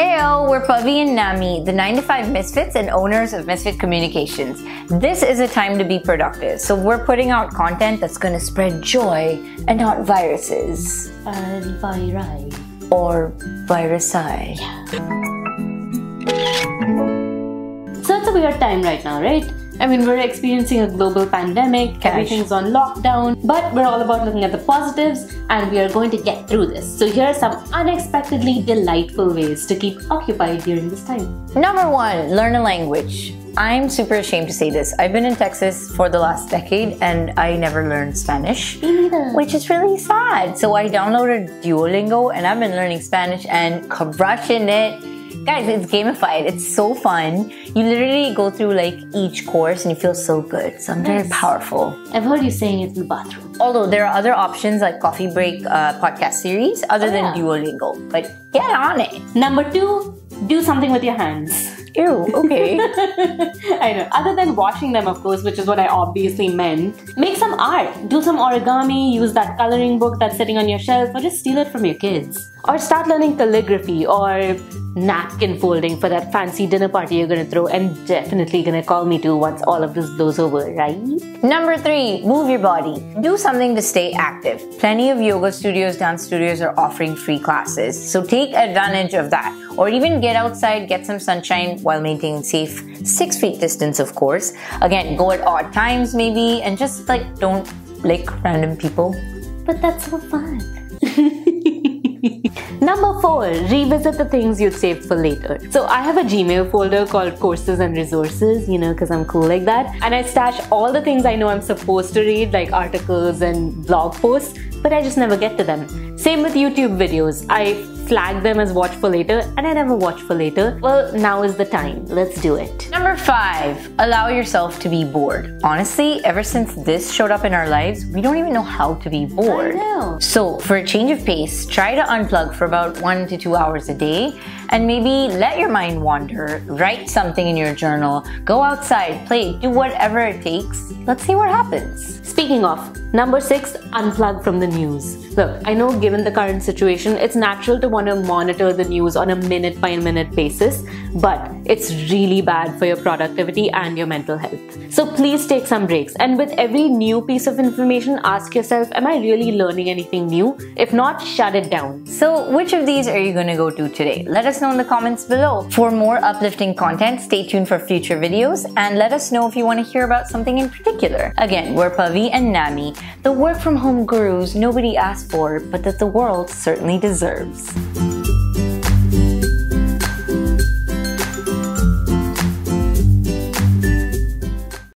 Heyo, we're Pavi and Nammy, the 9 to 5 Misfits and owners of Misfit Communications. This is a time to be productive, so we're putting out content that's going to spread joy and not viruses. Uh, viri. Or virusi. So it's a weird time right now, right? I mean, we're experiencing a global pandemic, Cash. everything's on lockdown, but we're all about looking at the positives and we are going to get through this. So, here are some unexpectedly delightful ways to keep occupied during this time. Number one, learn a language. I'm super ashamed to say this. I've been in Texas for the last decade and I never learned Spanish. Me neither. Which is really sad. So I downloaded Duolingo and I've been learning Spanish and crushing it. Guys, it's gamified. It's so fun. You literally go through like each course and you feel so good. So I'm very Nice. powerful. I've heard you saying it in the bathroom. Although there are other options like Coffee Break uh, podcast series other Oh, than yeah. Duolingo. But get on it. Number two, do something with your hands. Ew, okay. I know. Other than washing them, of course, which is what I obviously meant, make some art. Do some origami, use that coloring book that's sitting on your shelf, or just steal it from your kids. Or start learning calligraphy or napkin folding for that fancy dinner party you're gonna throw and definitely gonna call me to once all of this blows over, right? Number three, move your body. Do something to stay active. Plenty of yoga studios, dance studios are offering free classes, so take advantage of that. Or even get outside, get some sunshine while maintaining safe six feet distance, of course. Again, go at odd times maybe, and just like don't lick random people. But that's so fun. Number four, revisit the things you'd saved for later. So I have a Gmail folder called courses and resources, you know, because I'm cool like that. And I stash all the things I know I'm supposed to read, like articles and blog posts, but I just never get to them. Same with YouTube videos. I flag them as watch for later and I never watch for later. Well, now is the time. Let's do it. Number five, allow yourself to be bored. Honestly, ever since this showed up in our lives, we don't even know how to be bored. So, for a change of pace, try to unplug for about one to two hours a day and maybe let your mind wander. Write something in your journal, go outside, play, do whatever it takes. Let's see what happens. Speaking of, number six, unplug from the news. Look, I know given the current situation, it's natural to want to monitor the news on a minute by minute basis, but it's really bad for your productivity and your mental health. So please take some breaks. And with every new piece of information, ask yourself, am I really learning anything new? If not, shut it down. So, which of these are you going to go to today? Let us know in the comments below. For more uplifting content, stay tuned for future videos and let us know if you want to hear about something in particular. Again, we're Pavi and Nammy, the work from home gurus nobody asked for, but that the world certainly deserves.